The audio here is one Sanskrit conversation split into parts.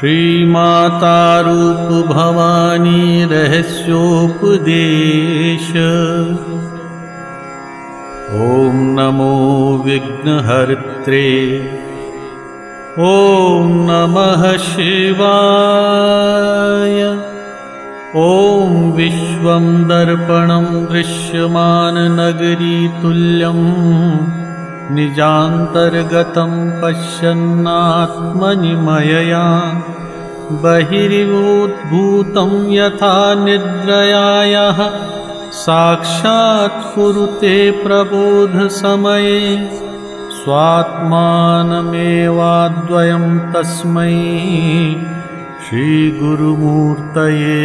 श्रीमातारूपभवानी रहस्योपदेश। ॐ नमो विघ्नहर्त्रे। ॐ नमः शिवाय। ॐ विश्वं दर्पणं दृश्यमाननगरीतुल्यम् निजान्तर्गतं पश्यन्नात्मनिमयया बहिरिवोद्भूतं यथा निद्रयायः साक्षात् कुरुते प्रबोधसमये। स्वात्मानमेवाद्वयं तस्मै श्रीगुरुमूर्तये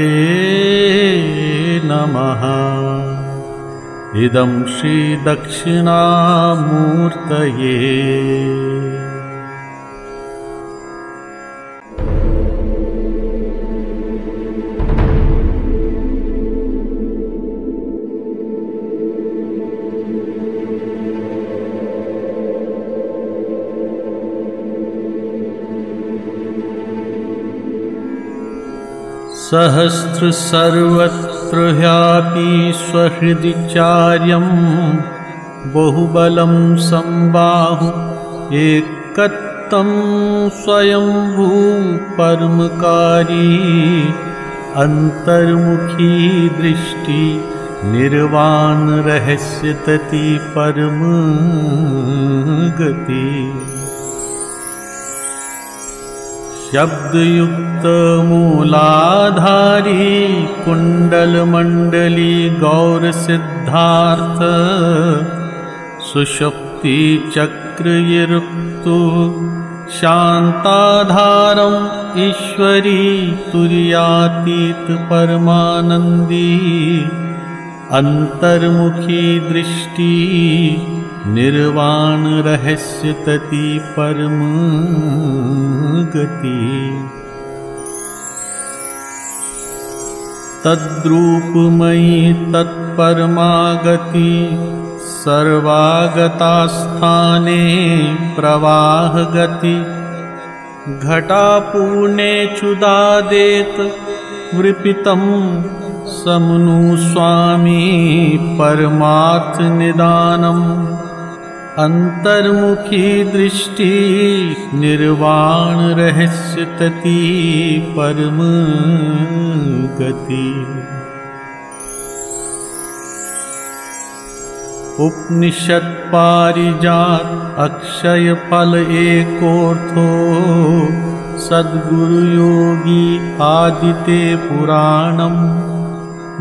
नमः इदं श्रीदक्षिणामूर्तये सहस्रसर्वत्र ह्यापि स्वहृदिचार्यं बहुबलं सम्बाहु एकत्तं स्वयंभूपरमकारी अन्तर्मुखी दृष्टि निर्वाणरहस्यतति परमगति शब्दयुक्तमूलाधारी कुण्डलमण्डली गौरसिद्धार्थ सुषुप्तिचक्रयरुक्तो शान्ताधारम् ईश्वरी तुर्यातीतपरमानन्दी अन्तर्मुखी दृष्टि निर्वाणरहस्यतति परमगति तद्रूपमयी तत्परमागति सर्वागतास्थाने प्रवाहगति। घटापूर्णे चुदादेत वृपितं समनुस्वामी परमार्थनिदानम् अन्तर्मुखी दृष्टि निर्वाणरहस्यतति परमगति उपनिषत्पारिजात अक्षयफल एकोऽर्थो। सद्गुरुयोगी आदिते पुराणम्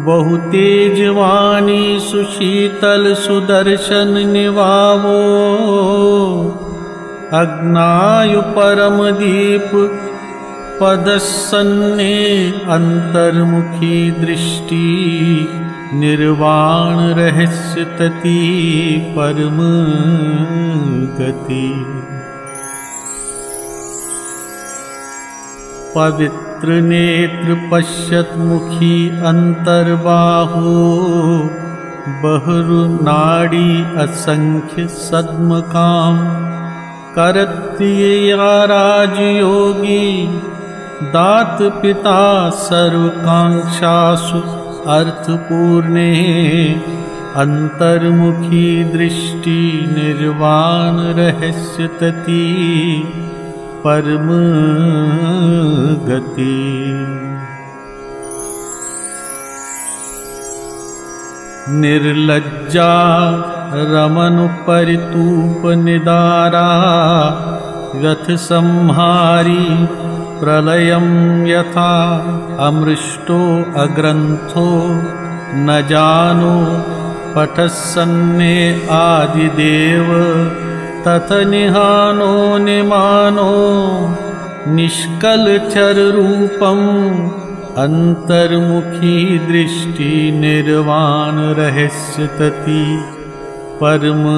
बहुतेजवाणी सुशीतल सुदर्शन निवावो। अग्नायु परम दीप पदसन्ने अंतर्मुखी दृष्टि निर्वाण रहस्य तति परम गति। पवित्र नेत्र नेत्र पश्यत मुखी अंतर्बाहु। बहरु नाड़ी असंख्य सद्म काम करत्य दात पिता सर्वकांक्षासु अर्थपूर्णे। अंतर्मुखी दृष्टि निर्वाण रहस्य तती निर्वाणरहस्यतति परमगति निर्लज्जा रमनुपरितूपनिदारा रथसंहारी प्रलयं यथा अमृष्टो अग्रन्थो न जानो पठस्सन्ने आदिदेव तथ निहानो निमानो निष्कलचररूपम् अन्तर्मुखी दृष्टि निर्वाणरहस्यतति परमगति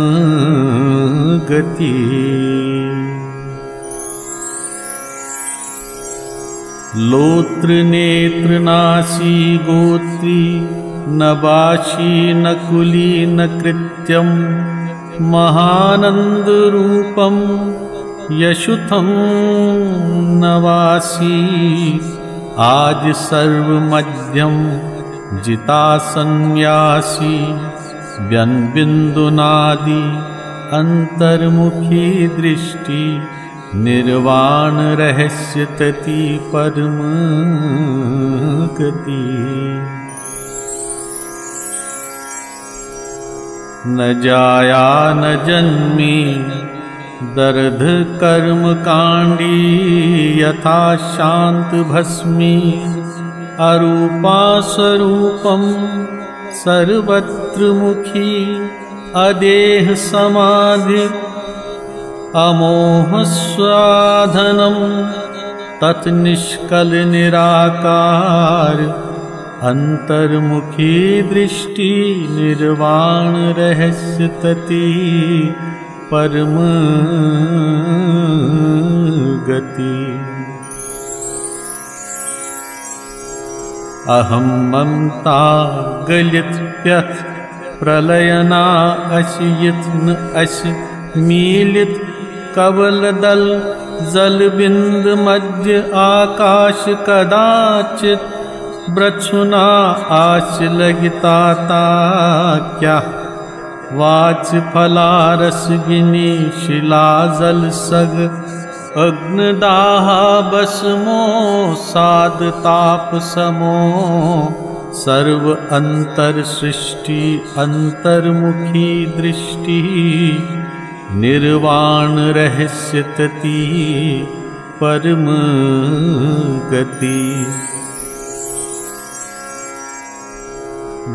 लोत्रनेत्रनाशी गोत्री न वाशी न कुली न कृत्यम् महानन्दरूपं यशुथं नवासी। आज सर्वमध्यं जिता सन्यासी व्यन्बिन्दुनादि अन्तर्मुखी दृष्टि निर्वाणरहस्यतति परमगति न जाया न जन्मी। दर्ध कर्म काण्डी यथा शान्तभस्मी अरूपा स्वरूपं सर्वत्र मुखी। अदेह समाधि अमोहस्वाधनं तत् निराकार अन्तर्मुखी दृष्टि निर्वाणरहस्यतति परम गति। अहं ममता गलित प्रलयना अशियित न अश मीलित कवलदल मध्य आकाश कदाचित् ब्रच्छुना आशलगिताता क्या? वाच फलारसगिनी शिलाजल सग। अग्नदाहा बसमो साद ताप समो। सर्व अंतर सृष्टि अंतर्मुखी दृष्टि। निर्वाण रहस्य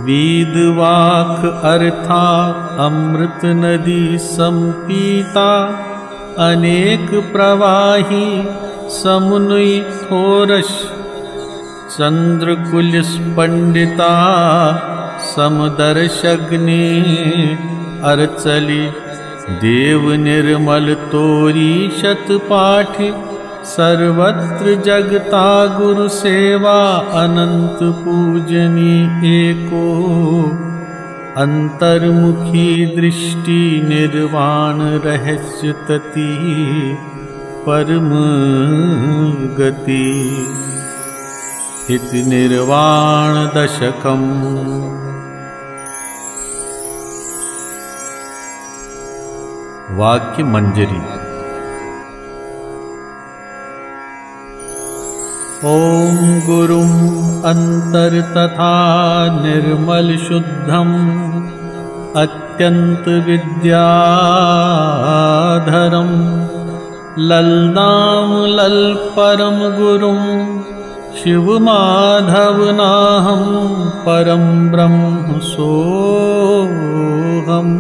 वेदवाक अर्था अमृत नदी संपीता। अनेक प्रवाही समुनुई थोरश चंद्रकुलिस पंडिता समदर्शग्नि अर्चली। देव निर्मल तोरी शत पाठ सर्वत्र जगता गुरु सेवा, अनंत पूजनी एको। अंतर्मुखी दृष्टि निर्वाण रहस्य तति, परम गति। इति निर्वाण दशकम्। वाक्य मंजरी। ॐ गुरुम् अन्तर्तथा निर्मलशुद्धम् अत्यन्तविद्याधरं लल्नां लल्परं गुरुं शिवमाधवनाहं परं ब्रह्म सोऽहम्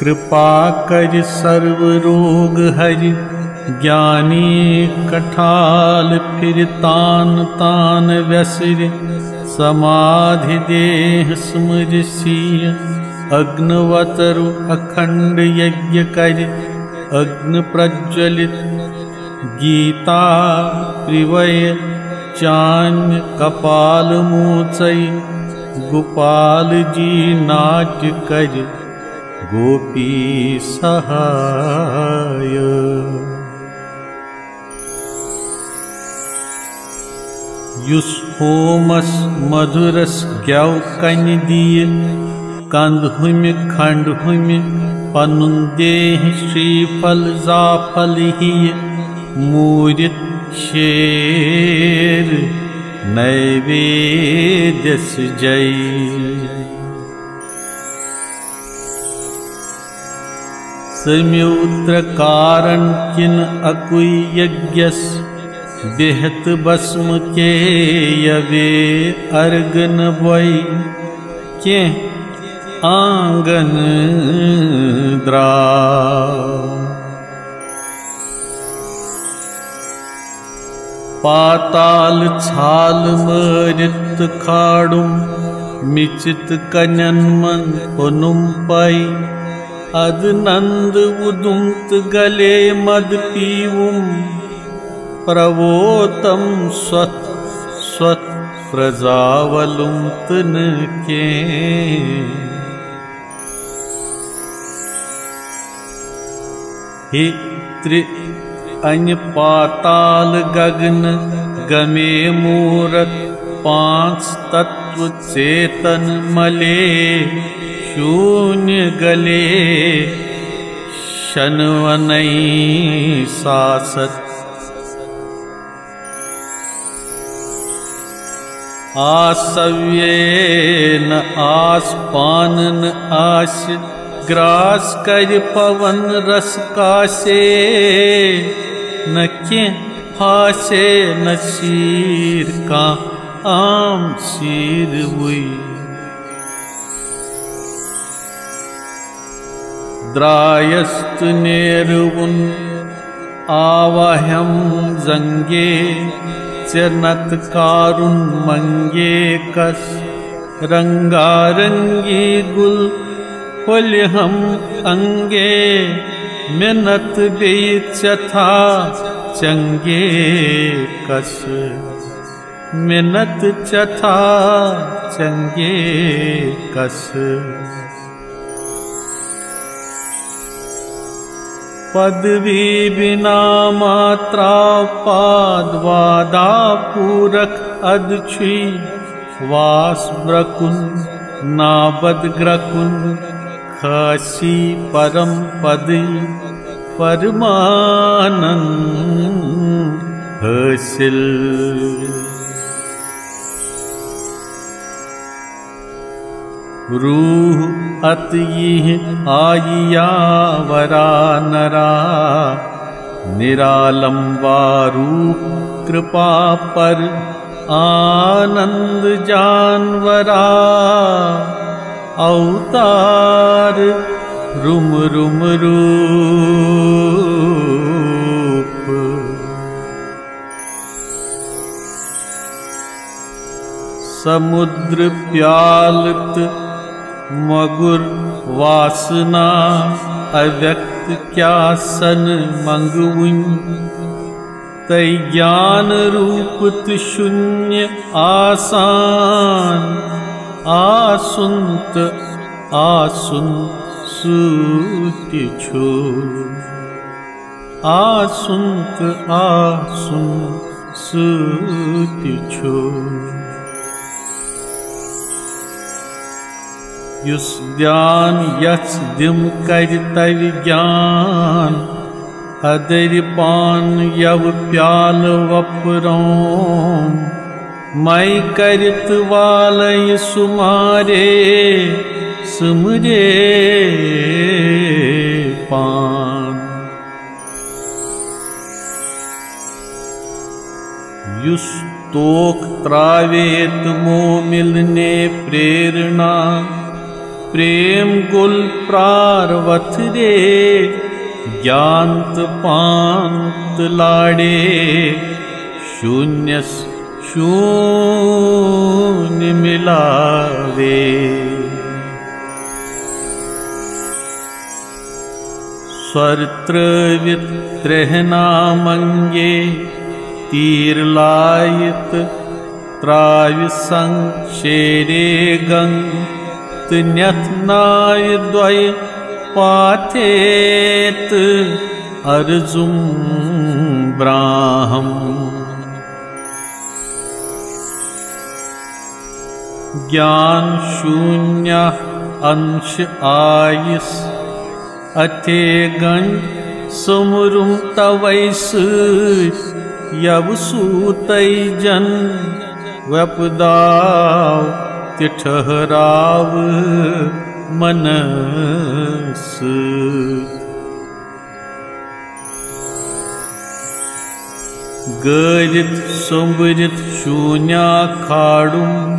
कृपा कर सर्वरोग हरि ज्ञानी कठाल फिर तान तान व्यसिर। समाधि देह स्मृसिय अग्नवतरु अखंड यज्ञ कर अग्न प्रज्वलित गीता त्रिवय। चान्य कपाल मोचय। गोपाल जी नाट्य कर गोपी सहाय। युस होमस मधुरस ग्याव कन दिय कंद हुम खंड हुम पनुन देह शेर नैवेद्यस जय सम्यूत्र कारण किन अकुई यज्ञस बेहत भस्म के यवे अर्गन वै। के आंगन द्रा। पाताल छाल मरित खाड़ुम मिचित कन्यन मन पुनुम पाई उदुंत गले मद पीवुम प्रवोतम स्वत स्वत प्रजावलुम तन के हि त्रि अन्य पाताल गगन गमे मूरत पांच तत्व चेतन मले शून्य गले, शनवनई सासत। आसव्येन आस्पानन आश ग्रास कर पवन रस कासे। न के फासे न शीर का आम शीर हुई। द्रायस्त नेरुन आवह्यम जंगे चनत कारुण मंगे कस रंगारंगी गुल फुल हम अंगे मिनत गई चथा चंगे कस मिनत चथा चंगे कस पदवी बिना मात्रा पादवादा पूरक अदछी वास ब्रकुन नाबद ग्रकुन खसी परम पदी। परमानंद हसिल रूह अतयी आइया वरा नरा। निरालंबारूप कृपा पर आनंद जानवरा। अवतार रुम रुम रूप। समुद्र प्यालत वासना अव्यक्त क्या सन मंगुन तय ज्ञान रूप शून्य आसान आसुंत आसुन सूत छो आसुंत आसुन सूत छो युस ज्ञान यच दिम कर तव ज्ञान अदर पान यव प्याल वपरों मैं करत वालय सुमारे सुमरे युस त्रावेत मो मिलने प्रेरणा प्रेम गुल प्रारवथ रे ज्ञात पांत लाड़े शून्य शून्य मिलावे। स्वर्त्र वित्रहना मंगे तीर लायत त्राय संग शेरे गंग न्यथनाय द्वय पाथेत अर्जुम ब्राह्म। ज्ञान शून्य अंश आयुष अथे गण सुमरुम तवैस यवसूत जन ठहराव मनस। गरित सुमृत शून्या खाड़ुम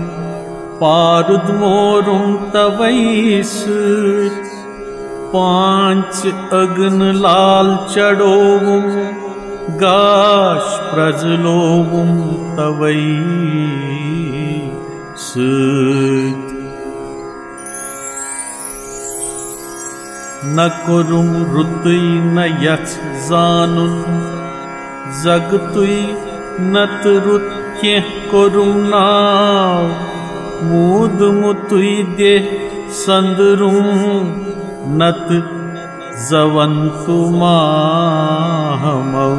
पारुद मोरुम तवैस। पांच अग्न लाल चढ़ोवुम गाश प्रजलोवुम तवई सत न कुरुम रुतुई न यथ जानुन जगतुई नत रुत कुरुम नाव मूद मुतुई दे संदरुम नत जवन्तु माहमौ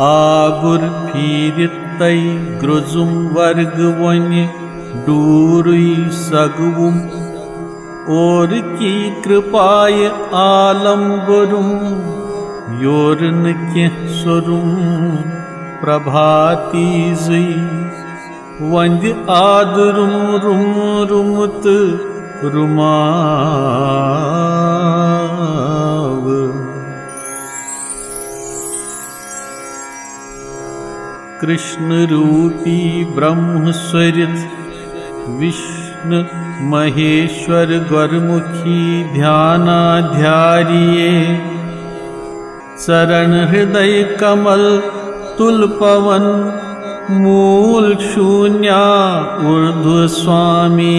आगुर फिरितै ग्रुजुम वर्ग डूरुई सगुम और की के सुरुम प्रभाती जुई। One आदरुम room. रुमत रुमाव कृष्ण रूपी ब्रह्म स्वरित विष्णु महेश्वर गुरमुखी ध्यानाध्यारिये चरण हृदय कमल तुल पवन मूल शून्या ऊर्ध्व स्वामी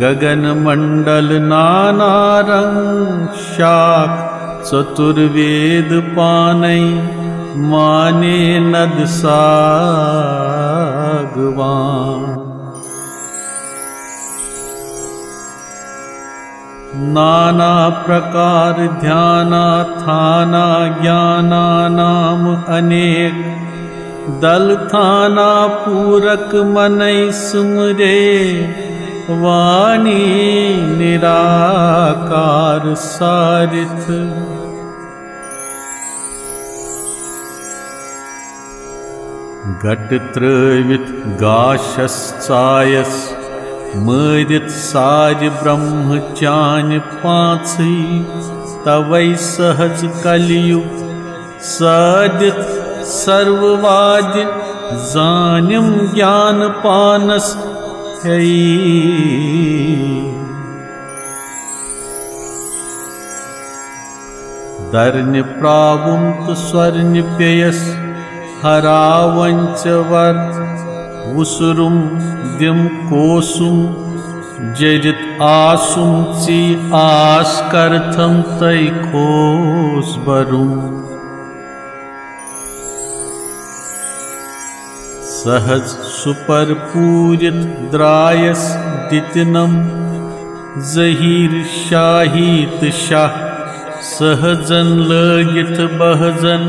गगन मंडल नानारंग शाख चतुर्वेद पानई माने नद सागवान। नाना प्रकार ध्याना थाना ज्ञाना अनेक। दल थाना पूरक मनई सुमरे। वाणी निराकार सारिथ घट त्रवित गाशस्चायस मरित साज ब्रह्मचान पांचई तवै सहज सर्ववाज जानिम ज्ञान दर्न प्रावुंत स्वर्ण पेयस हरावंच वुसुरुम दिम कोसुम जरित आसुम ची आस्कर्थम तै खोस बरुम सहज सुपर पूरित द्रायस दितनम जहीर शाहित शाह सहजन लगित बहजन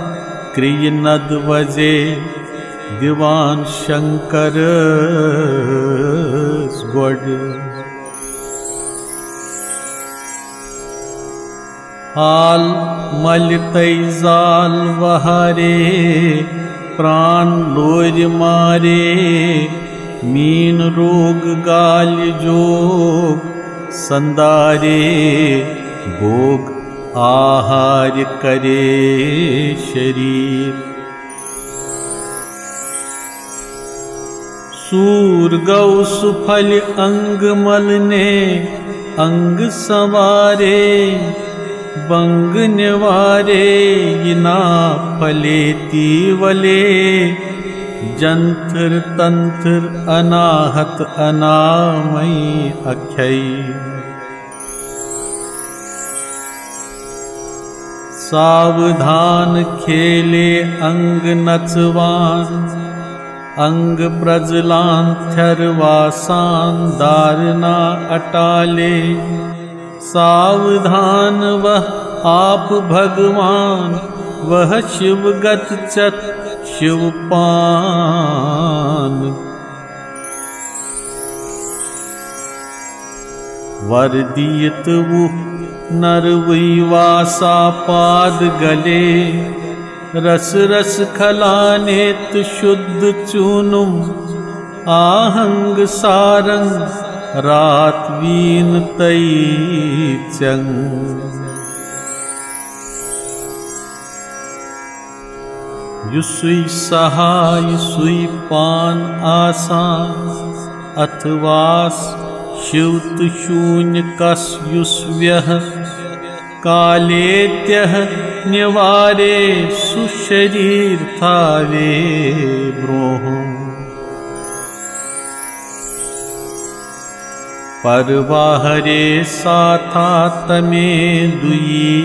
पोषनूलन्तै वीणा वजे कर्ण शंख शब्द तै घंटा वायान क्रिय नद वजे दिवान शंकर गोड। हाल मल जाल वहारे प्राण लोर मारे मीन रोग गाल जोग संदारे भोग आहार करे शरीर सूर गौ सुफल अंग मलने अंग सवारे बंग निवारे इना फले तीवले। जंतर तंत्र अनाहत अनामयी अक्षय सावधान खेले अंग नचवान अंग प्रजलान थरवासान दारना अटाले। सावधान वह आप भगवान वह शिवगत चत शिवपान वर्दियत वो नरवैवासा पाद गले। रस रस खलानेत शुद्ध चूनुम। आहंग सारंग रात वीन तई चंग। युसुई सहाय सुई पान आसान। अथवास शिवतशून्यकस्युष्व्यः कालेत्यः निवारे सुशरीर्थावे ब्रोः परवाहरे साथातमे दुयी।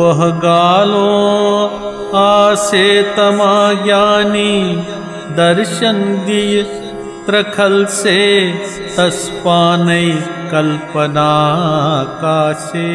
बहगालो आसे तमा ज्ञानी दर्शन दिय त्रखल से तस्पानय कल्पना कासे